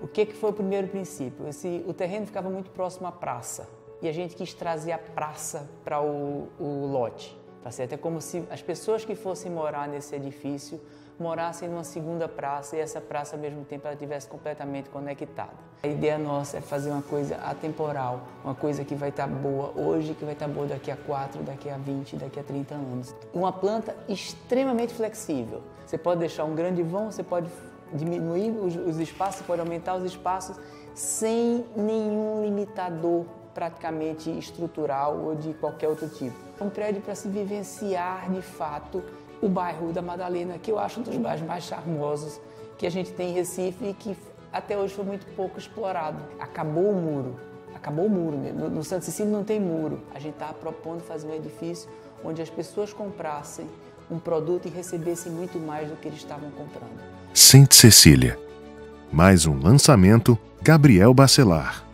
O que, que foi o primeiro princípio? Esse, o terreno ficava muito próximo à praça e a gente quis trazer a praça para o, o lote. Tá certo? É como se as pessoas que fossem morar nesse edifício morassem numa segunda praça e essa praça ao mesmo tempo ela estivesse completamente conectada. A ideia nossa é fazer uma coisa atemporal, uma coisa que vai estar boa hoje, que vai estar boa daqui a 4, daqui a 20, daqui a 30 anos. Uma planta extremamente flexível. Você pode deixar um grande vão, você pode diminuir os, os espaços, pode aumentar os espaços sem nenhum limitador praticamente estrutural ou de qualquer outro tipo. É um prédio para se vivenciar de fato o bairro da Madalena, que eu acho um dos bairros mais charmosos que a gente tem em Recife e que até hoje foi muito pouco explorado. Acabou o muro, acabou o muro mesmo. No, no Santo Cecílio não tem muro. A gente está propondo fazer um edifício onde as pessoas comprassem um produto e recebessem muito mais do que eles estavam comprando. Sente Cecília. Mais um lançamento, Gabriel Bacelar.